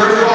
first one.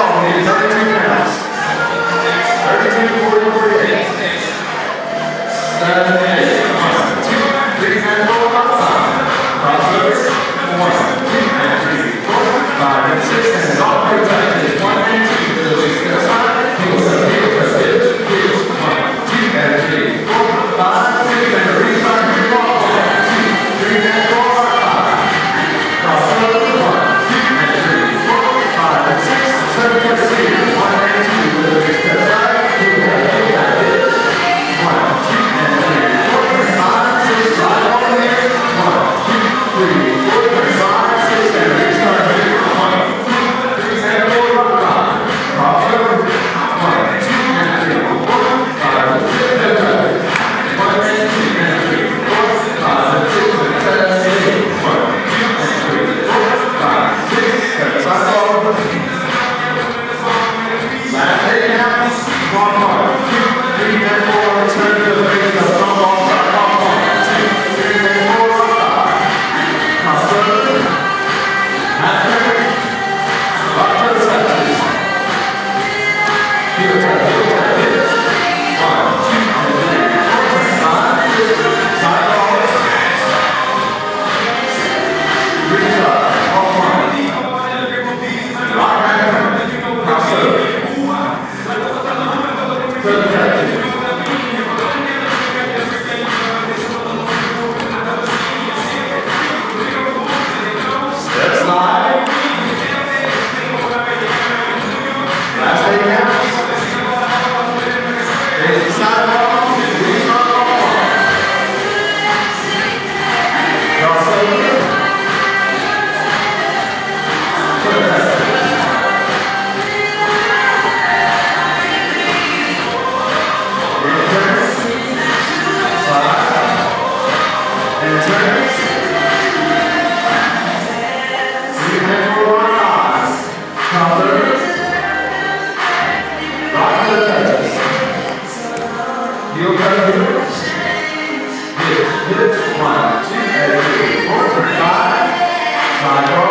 Yes, yes, one, two, three, four, five, five,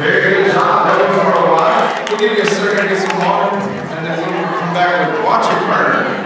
Very good job. That went for a while. We'll give you a cigarette get some water, and then we'll come back and watch it burn.